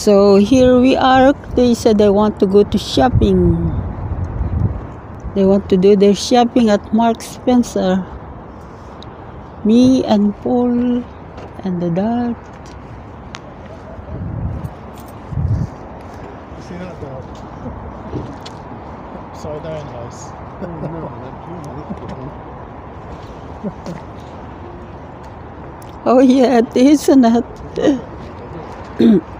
So here we are. They said they want to go to shopping. They want to do their shopping at Mark Spencer. Me and Paul and the dog. You see that dog? Upside down house. Oh yeah, it is, isn't it?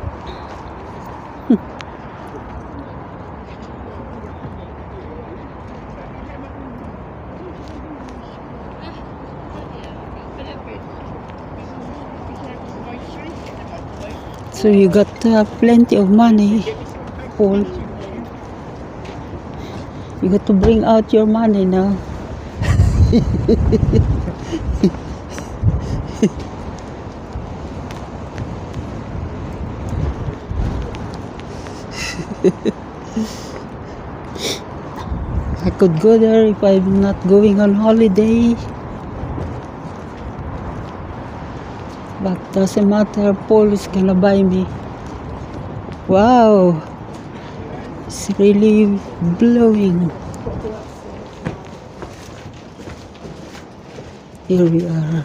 So you got uh, plenty of money, Paul. You got to bring out your money now. I could go there if I'm not going on holiday. But doesn't matter, Paul is gonna buy me. Wow, it's really blowing. Here we are.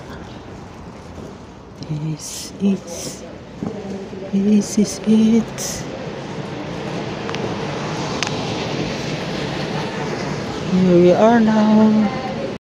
This is, this is it. Here we are now.